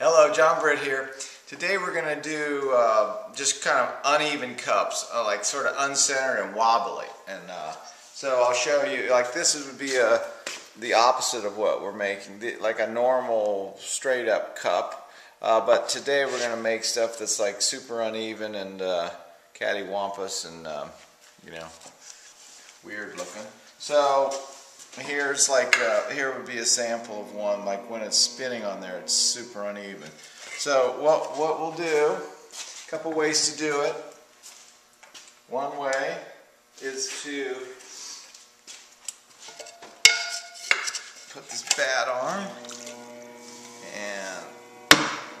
Hello, John Britt here. Today we're going to do uh, just kind of uneven cups, uh, like sort of uncentered and wobbly. And uh, so I'll show you, like this would be a, the opposite of what we're making, the, like a normal straight up cup. Uh, but today we're going to make stuff that's like super uneven and uh, cattywampus and, um, you know, weird looking. So here's like uh, here would be a sample of one like when it's spinning on there it's super uneven. So what what we'll do a couple ways to do it. One way is to put this bat on. And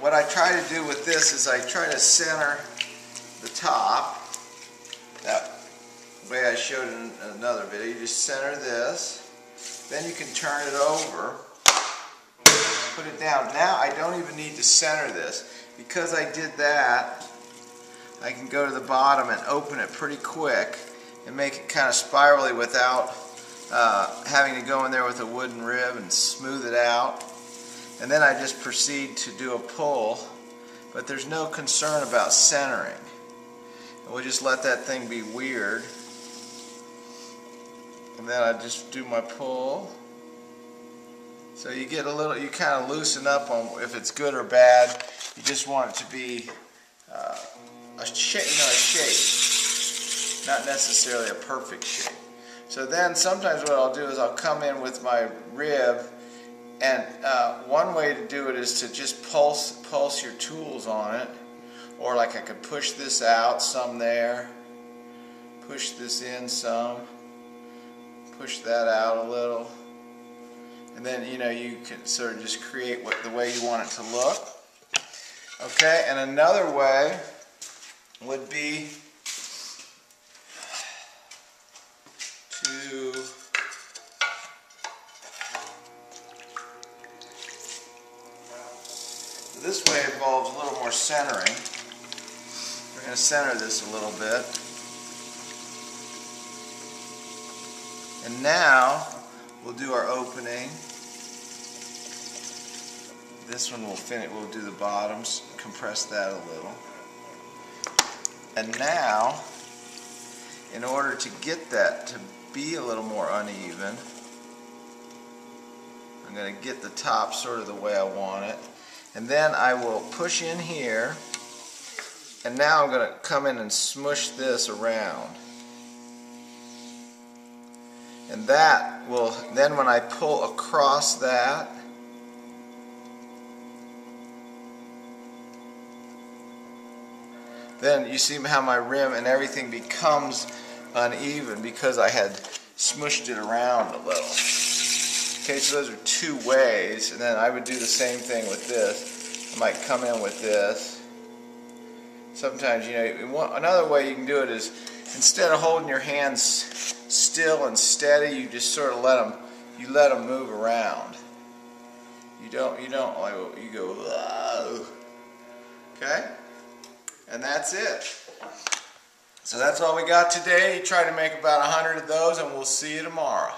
what I try to do with this is I try to center the top. That way I showed in another video. You just center this then you can turn it over, put it down. Now I don't even need to center this. Because I did that, I can go to the bottom and open it pretty quick and make it kind of spirally without uh, having to go in there with a wooden rib and smooth it out. And then I just proceed to do a pull, but there's no concern about centering. And we'll just let that thing be weird. And then I just do my pull. So you get a little, you kind of loosen up on if it's good or bad. You just want it to be uh, a shape, you know, a shape, not necessarily a perfect shape. So then sometimes what I'll do is I'll come in with my rib and uh, one way to do it is to just pulse, pulse your tools on it. Or like I could push this out some there, push this in some push that out a little. And then, you know, you can sort of just create what the way you want it to look. Okay, and another way would be to this way involves a little more centering. We're going to center this a little bit. And now we'll do our opening. This one will finish, we'll do the bottoms, compress that a little. And now, in order to get that to be a little more uneven, I'm going to get the top sort of the way I want it. And then I will push in here, and now I'm going to come in and smush this around. And that will, then when I pull across that, then you see how my rim and everything becomes uneven because I had smushed it around a little. Okay, so those are two ways, and then I would do the same thing with this. I might come in with this. Sometimes, you know, another way you can do it is instead of holding your hands still and steady, you just sort of let them, you let them move around. You don't, you don't like, you go, Whoa. okay? And that's it. So that's all we got today. Try to make about a hundred of those and we'll see you tomorrow.